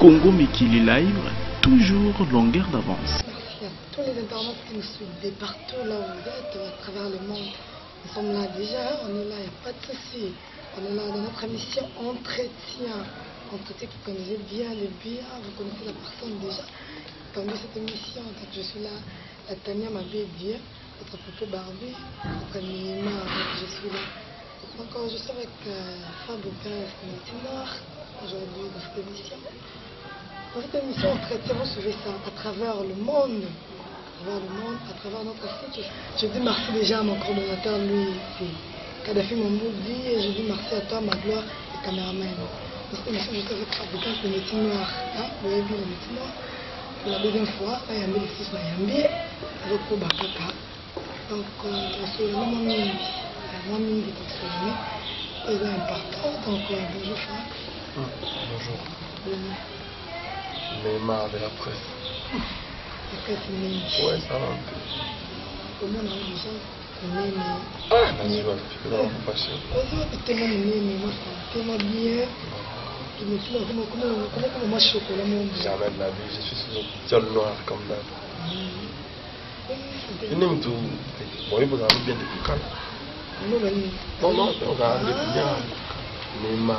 Congo Mikili Live, toujours longueur d'avance. Merci à Tous les internautes qui nous suivent de partout là où vous êtes, à travers le monde, nous sommes là déjà, on est là, il n'y a pas de souci. On est là dans notre émission Entretien. Entretien que vous connaissez bien les bien, vous connaissez la personne déjà. Pendant cette émission, fait, je suis là, la Tania ma dit, votre propos Barbie, votre Nima, je suis là. Encore, je suis avec euh, Fabio est Noir, aujourd'hui dans cette émission. Dans cette émission, on traitera ce sujet à travers le monde, à travers le monde, à travers notre site. Je dis merci déjà à mon coordonnateur, lui, c'est Kadhafi Mamboudi, et je dis merci à toi, ma gloire, et caméraman. Dans cette émission, je suis avec le métier noir, hein, le heavy, le métier noir. Pour la deuxième fois, Ayambi, le fils Mayambi, avec Koba Kaka. Donc, euh, on se le même ami, la même ami de Kotsouani, et important. Donc, euh, bonjour, Franck. Ah, bonjour. Euh, J'en ai marre de la presse. Ouais, ça va un peu. Ah, Najwa, tu vas me fâcher. Jamais de la vie, je suis toujours diable noir comme d'hab. Je n'aime tout. Bon, il faut quand même bien des boucans. Non, non, on a des boucans. Mais marre.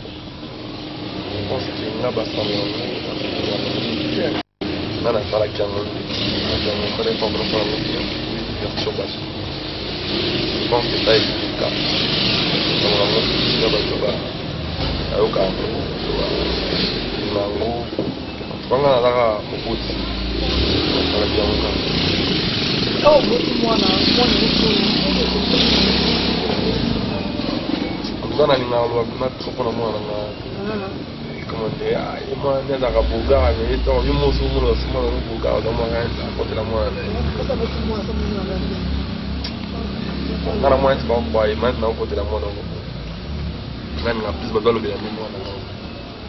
constitue nga basambo yango nga nasalaki yango yango kone comprendre misi version bato je pense que ça expliqua yango ya bato bayokaka bato nango kwanga nazaka mokoti nasalaki yango kaka nza nalingaka loba kuna trop mpona mwana nanga kama tɛ i ma ne da ka buga ka mɛ i tɔn i m'o su mun na suma na n'u buga o dɔn ma kan sa ko tɛna mɔ na dɛ. kana mɔ ti ban kuwa ye mɛ tɛna ko tɛna mɔ na ko mɛ nin ka pisi balo bɛ yan min mɔ na ko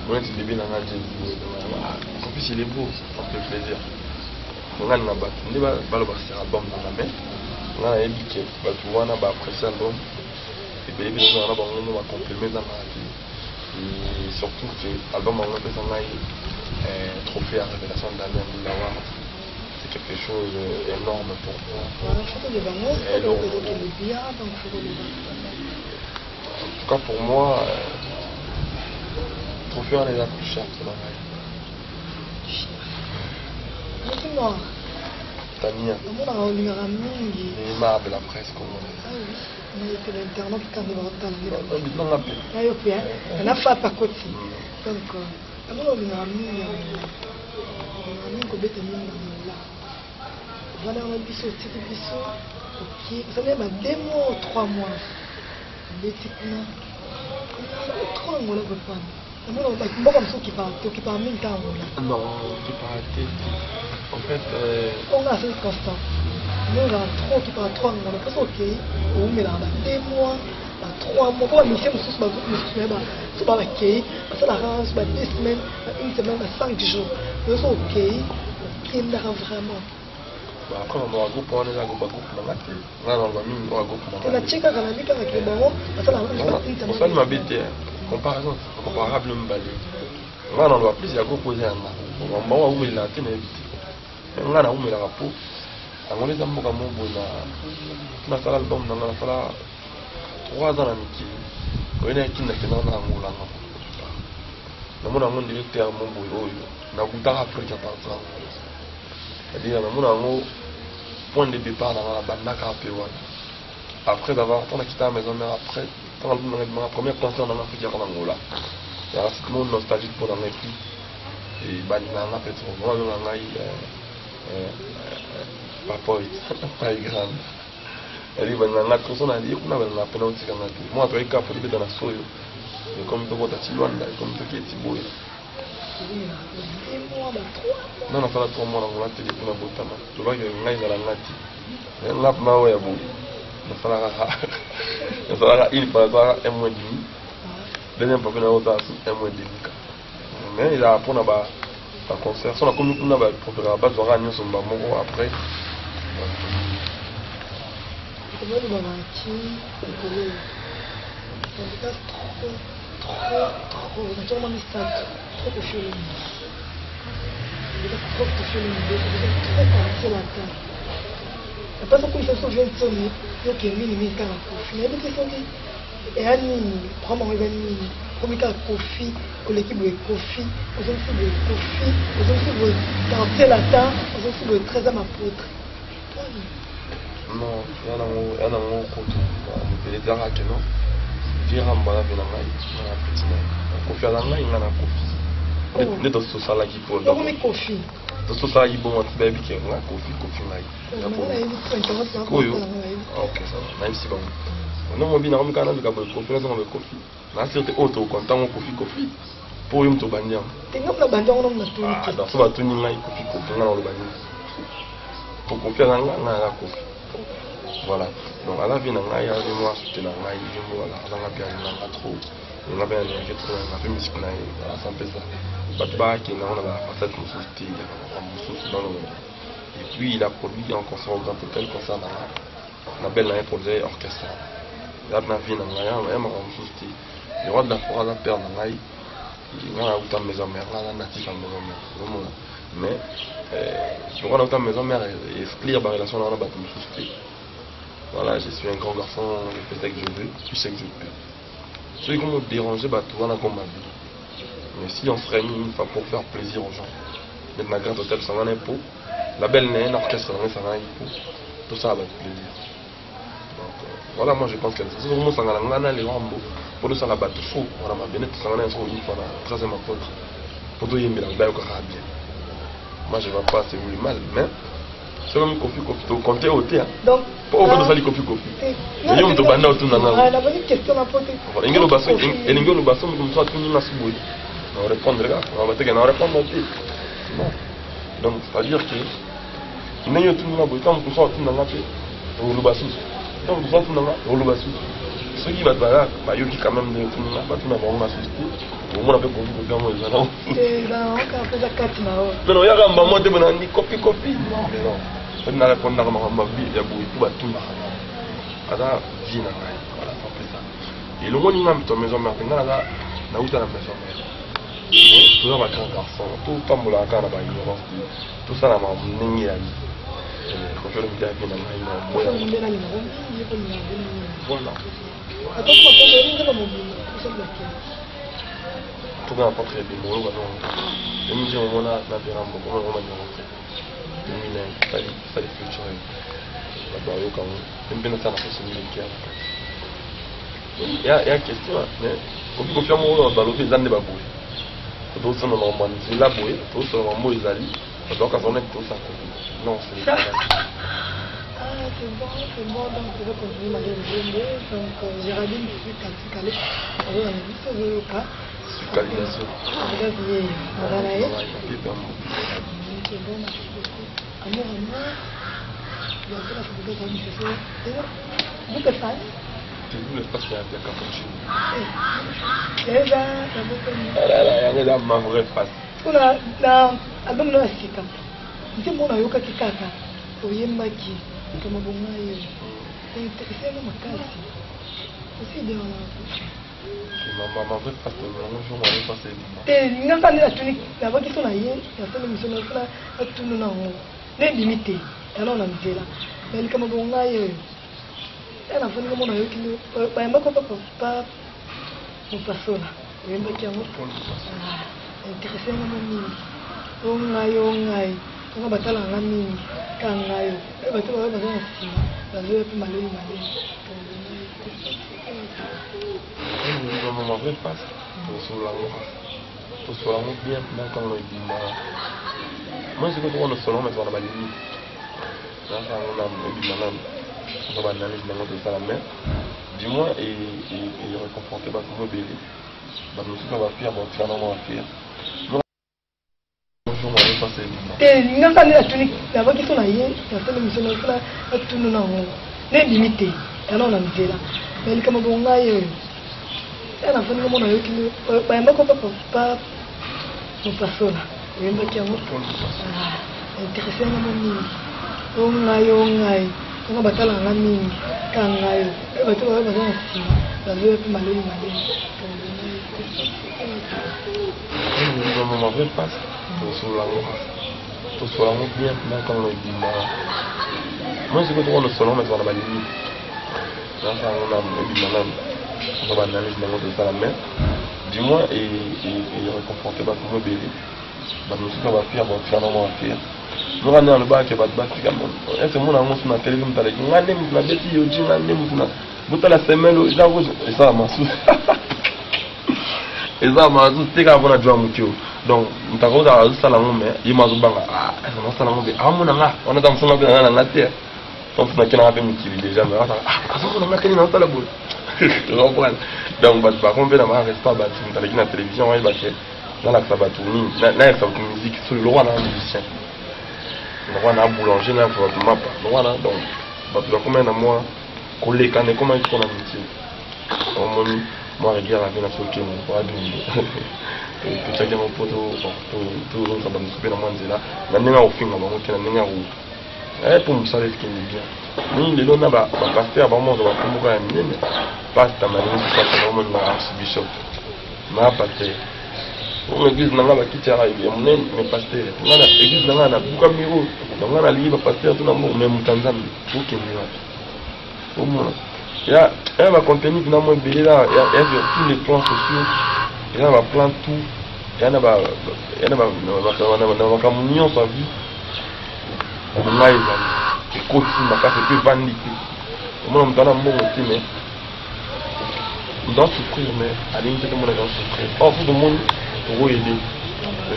ko ne ti libi na n ka jɛ dugu ye dama ma ko pisi libi ko ça fait plaisir n ka nin ka batu ne b'a balo ba sara dɔn na mɛ n ka na ye bi kɛ batu wana ba apprécier dɔn et puis i bɛ sɔrɔ ala b'a ŋunu ma confirmer na ma Et surtout, l'album en a eu un trophée à révélation d'Amien C'est quelque chose d'énorme pour moi. Ah, en tout cas, pour moi, euh, trop on les a plus c'est tanzania omonaka olingaka mingi ma abela presse congolaisebinanga mpeyo mpe anafapa koti donc amona olingaka mingi olingaka mingi kobeta mingi mola ovanda wana biso otiki biso oki osali ba deux mois o trois mois obeti kuna trop angola kopana amona mboka mosu okipaka mingi ta angola okipaka te en fait onga azali constant nozala trop tokala trois ngonda kasi okei oumelaka ba deux mois ba trois mois po bamisie mosusu bagroupe mosusu naye so babakei basalaka so ba deux semaine ba une semaine ba cinq jours yo so okei okendaka vraiment natie kaka nabi kaka ke bango basalaaosali mabe te comparaison comparable mibale nga na loba plus ya groupe oza ya ndako bango baumelelaka te nayebi te nga naumelaka po yango nde eza mboka moboye na nasala album nanga nasala trois ans na mikili oyena yakini nakendaka na angolanga namona yango directeur moboye oyo nakutaka afrika par exemple cestadire namona yango point de départ nanga na bandaka mpe wana après d'avoir tant nakitaka maison mare après tant album nanga ebimaka première concert nanga afrika yaka na angola yaka sitimo nostalgique mpo nanga epui ebandi nanga mpe eh, tro mama abenga ngai Eh, rapport grave yali balinanga toso na ye kuna balinga mpena otikanga te mwana toyaki kaka po tobeta na soyo ekomi tokota ti lwanda ekomi tokie ti boya na nasala trois mois nakoma tele kuna botama lobaki ngai ezalanga ti nga mpena oyo ya boye nasalaka nasalaka une fois nasalaka un mois demi deuxième fois mpe na osalaka un mois demi ka mais ezalaka mpona ba baconcert so nakomi kuna baproblema bazwaka nyonso mba moko après apasa koyisa biso vie ntoni yoke mingi mingi kaka kofi nayebi te soki eya nini programme yango eza nini okomi kaka kofi oleki boye kofi ozongisi boye kofi ozongisi boye dantelata ozongisi boye trésor mapotre poni non ya nango kutu mopele ezaka teno vira mbala mpe na ngai na peti na kofi aza ngai ngai na kofi nde tosalaki mpoomi kofi tosalaki bongo bayebi ke nga kofi kofi ngai oyo nayebi sika ngo nomobi nakomi kaka naleka boye kofi nazonga boye kofi nasiri te oyo tokanta ngo kofi kofi mpo oyo moto obandi yango ah, so batuni ngai kofi kofi ngai na oloba nini po kofi aza ngai ngai aza kofi voilà donc aza vie na ngai avi mo asute na ngai vi mo voilà azanga mpe alinganga trop nga mpe alingaki trop nga mpe misiki na ye aza mpeza bato bakenda ngo na bafasade mosusu te ya bamakambo mosusu nano et puis il a produit un concert au grand hôtel concert na na belle na ye projet orchestre ya na vie na ngai ya makambo mosusu te leroa dafor aza pere na ngai nga nauta maison mare nga aza natif ya maison mare ozomona mais leroa euh, nauta maison mare exclire barelation na wana bato mosusu te voilà je suis un grand garçon je fais ce que je veux tu sais que je peux soki komo déranger bato wana komabi mais si on se réunit une fois pour faire plaisir aux gens mais na grand hôtel sangana epo label na ye na orchestre nanga esangana epo tosala bato plaisir voilà moi je pense comme ça soki omosangana nga na lerambo mpo tosala bato fo wana mabene tosangana yango olufa na troisième apôtre mpo toyembela bayokaka bien moi je vois pas c'est voulu mal mais soki omi kofi kofi tokonte o te mpo oko tosali kofi kofi eyo eh, moto banda otuna ngaelingi oloba so moto moto atuni nga si boye nao répondre kaka bateke nao répondre te bon donc c'est à dire que ndenge otuni nga boye ta moto moso atuna nga te oloba susu baza tunanga oloba susu soki bato baya bayoki quand même ndenge tunanga batuna bango na susu te omona mpe bongi kobiango eza nao mpe noyaka mbamwa te mpona ndi kopi kopi nakakondaka makambo ya boye tu batundaka aza vi na ngai voilà apesa elongo ninga mito maison mare nga naza nauta na maison mare toza bagrand garçon topambolaka kaka na baignorance tosala makambo ndenge ya confère vous avez na mayi na voilà tuka rencontre ya bemo oyo kana emizi omona na berambo oyo omona nyongo te mina sali culture bato bayoka ngo empe na tala posi miliki ya ya question mais kopia moko oyo balobi eza nde baboye tozosanola mamanzela boye tozosanola mo ezali bato bakazana tosako Non, ce n'est pas la même chose. Ah, c'est bon, c'est bon, donc je vais continuer ma deuxième Donc euh, Géraldine, je suis calée. Alors, on est au cas. Sukalisation. Regarde, voilà, elle. C'est bon, merci beaucoup. Amour à moi. Il y a aussi la photo de la manifestation. C'est bon. Vous pouvez faire eza yango eza mangre face na adomino ya sika nzembo nayokaki kaka oyembaki makambo bongai ainteresela makasi te nganga nde natuni nabaki so na ye nasala misolo nasala atunu nango nde ebimi te yanao na nzela me likambo bongai oyo ta nafandika mo nayoki nde bayembaki papa mopasola oyembaki yango ah, interesenga mo mingi ongai ongai kaka batalaka nga mingi kaka ngayo eh, bato bayo baza na nsima bazoya mpe maleli maleli eh, vraiment vrai passe tosolango tosolango bien nakango ebima moi siko tokona solango mais toza na balimite nakango na ebima nano oza banalise nango tosala mais du moins eréconforte bakomo ebele bamosusu bafiya baotiranango bafiya nga ka ne atuni nabaki to na ye natelemisona atunu nango nendimi te yanao na nzela me likambo bongo ngai oyo ya nafandi komona yokili bayembaki mpe papa mopasona oyembaki yango interese yanga mo mingi o ngai o ngai anga batala nga mingi ka ngai o bato bayo baza na nsima bazoya mpe maleli maleli tosololango tosololango bien na ntango ebimaka moi sikoyo tokono solongo me tokana balimi na ntango na ebima nanu oza banalise nango tozosala mai du moins ereconforte bato mo ebele bato mosusu bafire bafire nango bafire nzoka nde nalobaka bato batika ese mona yango nsuna teleki mutu aleki nga nde mutu nabeti yoji nga nde mutu na botala semelo eza eza masusu eza masusu tekaka mpona jwa moke donc ntakoza azosala ngo me ye mo azobanga ah, eh, azosala ngo mpe awa monanga wana ta mosala mpe nanga nanga te tomfuna kenanga mpe mikili déjà me ah, aza monanga keni naosala boye comprendre donc bato bako mpe na baa resta bato ntalaki na télévision waye bake nalakisa bato nini nayakisa bato musique so lelo wana musicien lelo wana boulanger nayakisa bato mapa lelo wana donc bato bakomai na mwa koleka nde komaki mpona mitie omoni mwa rigiere ape na sokengo wabingo tosalelamo mpo tozonza bandeko mpe na mwa nzela na ndenge akofinga bango te na ndenge ako mpo mosala ekende bien nini lelo na bapaster bamonza bato moko ya minene pasta malingi pasta bamonina arcibishop ma paster oyo église na nga bakiti ya monene me paster ngana église na nga na buka miro nga nalingi bapaster to na moko me moto ya nzambe okende wapi omona ya bacontenu kuna mo ebele ya sur tous les plans sociaux eza na baplan tout eza na makambo nyonso ya vie ngai ezali ekoti makasi mpe evandi te omona moto ana mbongo te mai moto asouffrir mai alingi teke mona eza souffrir or fu tomoni tokoyede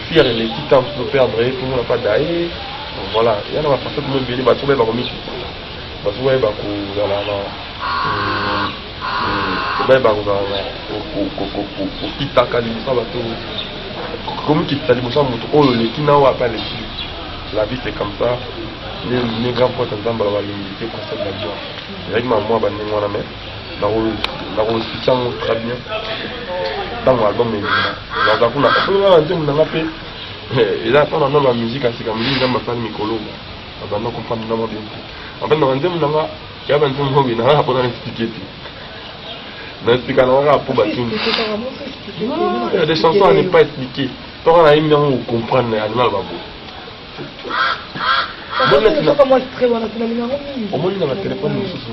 fire eleki tan fu toperdre ye tomona pa da ye voilà eza na bafacete mo ebele bato bayeba komisuka bato bayeba kozala na bayeba kokitaka liboso ya bato komikitisa liboso ya moto oyo oleki nawa apa leki la vie c'est comme ça ne grand pote nzambe balingi te concept na biso ezalaki mamwa bandenge wana mais nakosika yango très bien ntango album ebima naza kuna kuna na nzembo nanga mpe eh, eza mpona nano ya musike asika mozini nzambe asali mikolo bazanda komprendre nama bien te en fait na banzembo nanga ya banzembo oyo nanga apona na explike te nasika na wanga apo batuni de chanson ane pas expliqué ntonga na ye nango kocomprendre animal babo omoni na batelefone mosusu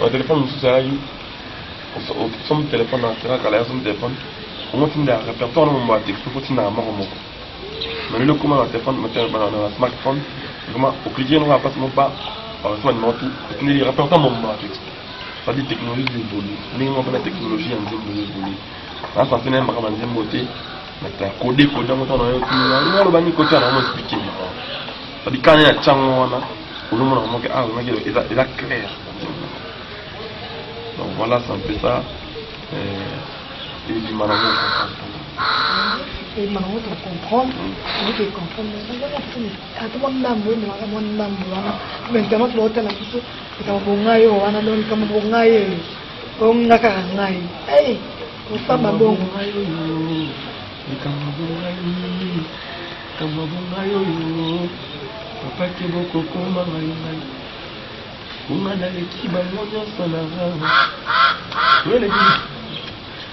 batelefone mosusu ayaki somo telefone akakala ya somo telefone omotinda ya répertoire na momba ya texto fotindaka moko moko mamili okoma na telefone na smartphone okoma ocliqué nango na place moko ba basoma numéro tout otindeli répertoire momba ya texto c'est-à-dire technologie évolue ndenge moko na technologie ya nzembo évolue asasina ye makambo ya nzembo te mata kode kode yango ntana yotinga aloba nini koti wana moexplike mika c'est-à-dire kana ya tiango wana olomonaka moke ah omaki eza clair donc voilà c'est un peu ça ebima euh, nango et maman te comprendre lui te comprendre atomamambo ah, ememaka mwa nambo wana maintenant to baotala biso ekama bongai o wana donkama bongai e onga kaka ngai e osamba bongo likambo bongai oyo papake bokokoma ngai ngai onga naleki bango nyonso na rao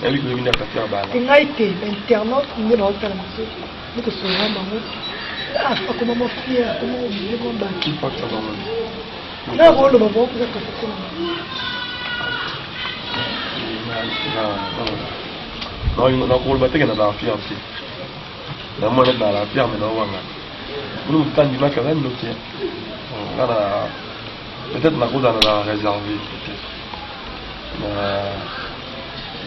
nayebi koyebi nde apatir bala ngai te internaute nde naotala biso nikosolanga bango akoma mofier akoma obiseko bato na koloba bango koza kasekona nakoloba teke na barfier te na mwana na barfier me naowanga kuna motu tandimaka aza mino te ngana peut-être nakozala na réservé peut-être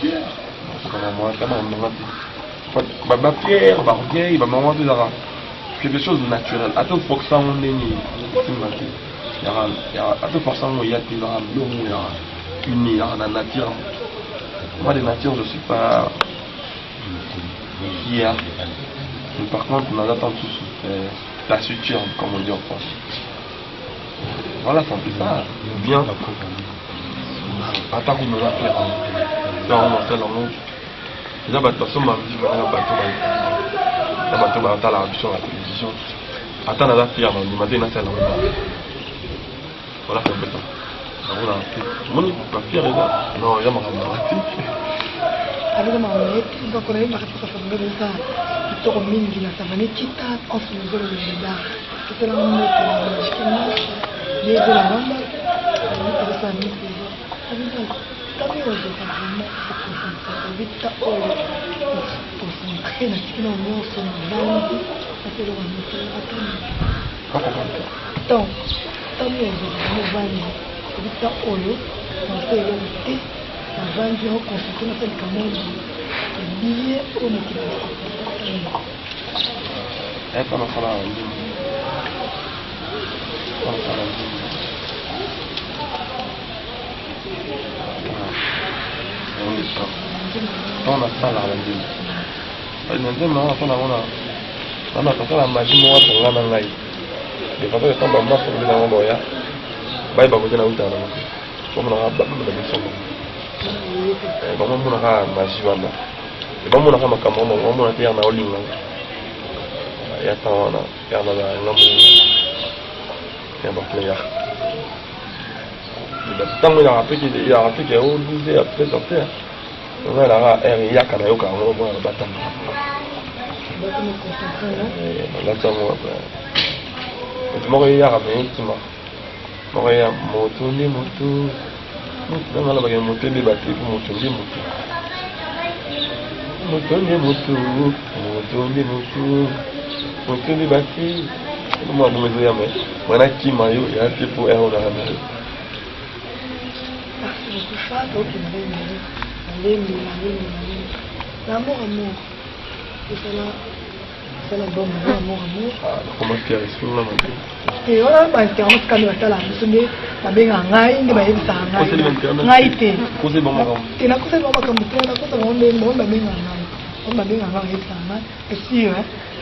Bah, pierre. Kama mwaka bah, mama baba Pierre, baba Pierre, baba mama tu dara. Quelque chose de naturel. Ato ça, on est Timati. A tout pour ça, on yati dara, lomu yara. Uni yara la nature. Moi de nature, je ne suis pas fier. Mais par contre, on en attend tous la suture, comme on dit en France. Voilà, c'est un peu ça. Bien. Attends on me l'appelle. histoire mosala yango eza bato basoma vivre na bato na bato batalaka biso na télévision ata naza te ya bandima te nasala ngo wala kompeta nakona te omoni bafiere eza non eza makambo yanga te aloza makambo ye bakona ye makasi kasabongele eza kitoko mingi na savane kita entre nozolo lobeda esalanga moko na majike nyonso ye ezola ngamba ezosala misi eza abibala oyoza vraimen okozenisa kobita oyo kozentre na sikina nyonso na ngambi aseloko mokelaton tami oyoza movandi kobita oyo nato eloko te navandi yango konsulté na pelika mondi ebilie oyo mokili ayekamasalaa ndimi ndeso ntango nasalaka na ndimi na nzembo nango nasala ngo nana kosala madi moko atonga na ngai depasa esan bamaso mpe nango boya bayeba kote na uta nango bamonaka bamona misongo bamomonaka magi wana bamonaka makambo wana bamona te yaka na olinga ya tan wana yaka na ngambo ya bakuleyaka ntango ya rapike yango 12 ya peut sorte oza nanga r yaka na yo kango mwana batanga alatango epi moko eyaka meye ntima moko eya motu nde motu nanga alobake motu ebeba te po motu nde motu motu nde motu motu nde motu motu ebeba te mwana domo ezoyama mwana kima yo eya te po r onaka na yo nokufaka okindembele nalembi nalembi nalembi l'amour amour ezala bomo amour amour wana bainterance kami batala biso nde babengaka ngai nde bayebisaka ngai ngai te te nakosa bango makambo te nakosa bango nde bango babengaka ngai bango babengaka ngai bayebisaka ngai esir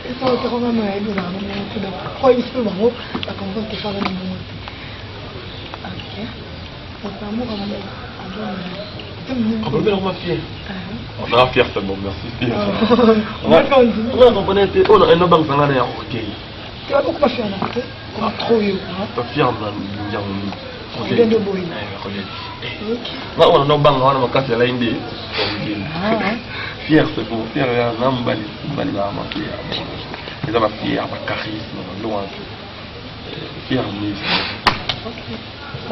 esotekomama yayebisaka bango moko te oyebiso mpe bango bakonfose kefaka na mbongo te ok On peut bien ah. on m'a oh. fier. On a fier seulement, merci. On a compris. On a un banque dans l'année à Rotel. Tu vas beaucoup faire un peu. On a trop eu. Ta fière, on a nga ona no banga wana makasi ala indi fier c'est bon fier ya na mbali mbali na ma fier eza ba fier ba charisme ba loin fier euh, ni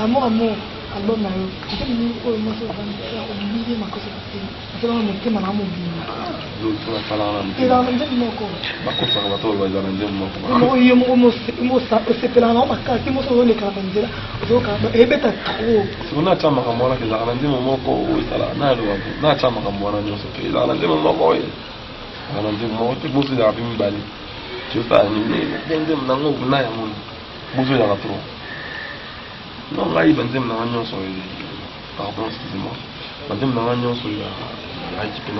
amour amour album na yo ate mingi oyo mwasi ovandika obili makosa kasini asalanga motema na mobima nzembo moko ye moko osepelaka nao makasi moso ozolekaka banzela ozokaa ebeta trop natya makambo wana ezalaka na nzembo moko oyo ezalaka naloba natya makambo wana nyonso te ezalaka na nzembo moko oyo ezalaka na nzembo moko te moso ezalaka pe mibale tosala nini nzembo nango na yango moso ezalaka trop non ngai banzembe nanga nyonso pardon excusez-moi banzembe nanga nyonso ayaki mpe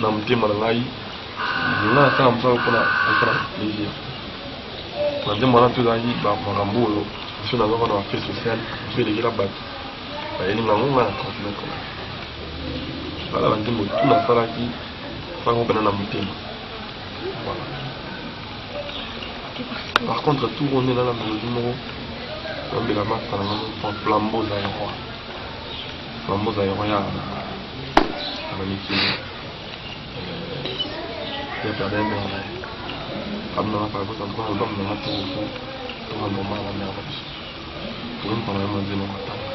na motema na ngai nga nasala mosala mpona asala plaisir banzembe wana mpe ezalaki bamakambo oyo biso nazwaka na bafai sociale biso elekela bato bayelinga yango ngai na continue kona vala banzembe tu nasalaki sango mpena na motema voilà par contre tour ondena na mélodie moko tobela masa na yango flambeau za eroi flambeau za eroi ya na bamikili ya perda merle abina masa akosa mpo album nanga to moku tonga ndoma na merle oyempana yo manzeno euh, matanga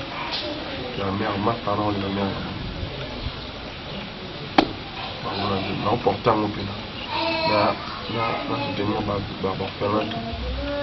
ya mere masa na olela mere naoporte yango mpena na soutenir baorphelin tout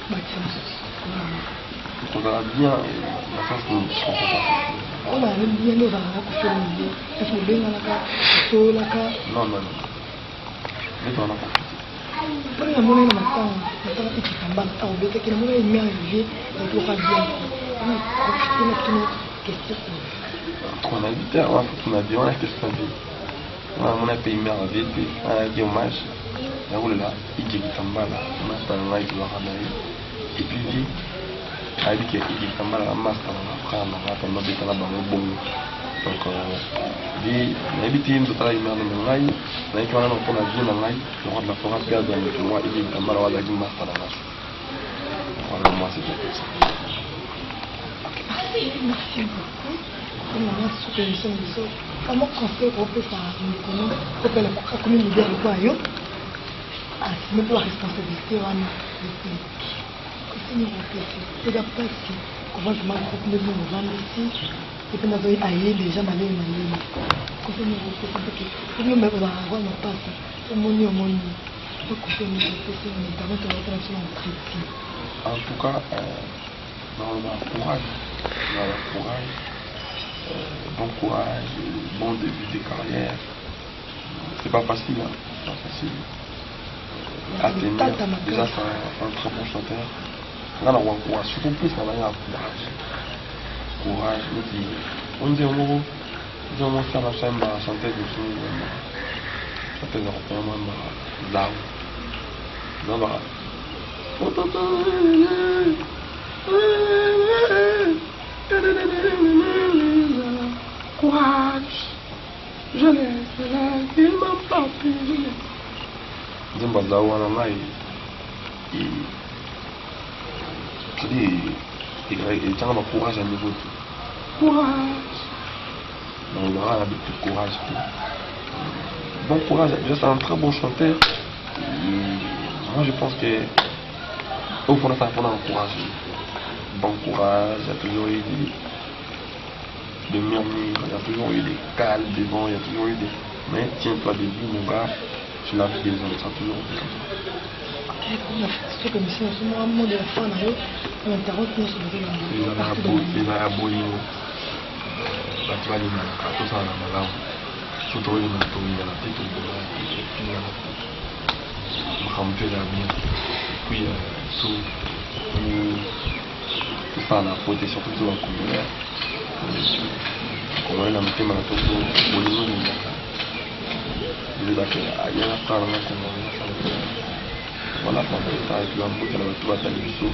Je regarde bien, la face que je comprends pas. On a même bien nos arabes pour faire une vie. Parce que bien la carte, tout la carte. Non, non, non. Mais toi, on a compris. mpona na monai na masango masango mpe kitamba na ntango obetaki na monai mer vie natoka bianko ana profite na kino question ton avis te awa fo ton avis wana question avis wana mona mpe mer vie te ana vie hommage yakolela ije kitamba na masana ngai elwaka na ye kipindi alikikambana masala kanagata nobitana bango bongo donc nayebi ti nzotala imana na ngai nayeki wana mpona vie na ngai lokwa la forêt pe azalaki mwa ilikambana wazalaki masta na ngai voilà moi c'est tout ça Merci beaucoup. mama supe biso biso kamo conseil kopesa mikono kopela akomi lider ekwayo asime mpe baresponsabilité wana En tout cas, euh, courage, dans courage, euh, bon courage, bon début de carrière. C'est pas facile, hein. c'est pas facile. déjà c'est un très bon chanteur. ngala wa wa surtout plus na banga courage courage oti onze moko nzo mosala so ayembaka chanteuse mosusu ayembaka chanteuse ya kopena mo ayembaka zao nabaka Courage, je l'ai, je l'ai, il m'a pas pu, je l'ai. Nzemba zao wana ngai C'est-à-dire, il, un courage à nouveau. Courage On aura l'habitude de courage. Bon courage, c'est un très bon chanteur. Moi je pense que au fond de ça, on a encouragé. Bon courage, il y a toujours eu des, des murmures, il y a toujours eu des calmes devant, il y a toujours eu des. Mais tiens-toi debout, mon gars, tu l'as fait des autres, ça a toujours été comme ça. ezala boyo bato balingaka tosala na malamu so toyona toyingana te tobola tokingana te makambo mpe ezala bien puis so tosala na po te surtout to bakongolais kongolais na motema na toko bolingo ningaka elobaka ayana frare na kongolais voilà pendant epa epuis bambotela bato batali biso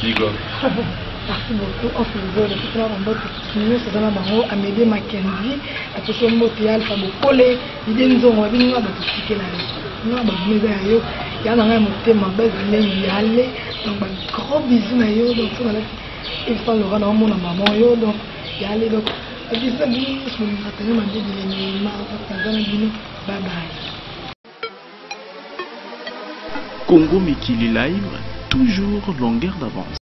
qui quoi merci beaucoup ofilizole tokola bambote kikini nyonso eza na bango amede makenzi atoki mbote ya alfa bokole ide nzongo abininga bato tikela yo ninga bavume eza ya yo ya na ngai motema bazilei yale donc bagros bisu na yo donc so nalaki ilsan lora naomona mama yo donc yale donc abisa bino nyonso bomisatane madedelema aza na bino babaye congo mikili live toujours longueur d'avance.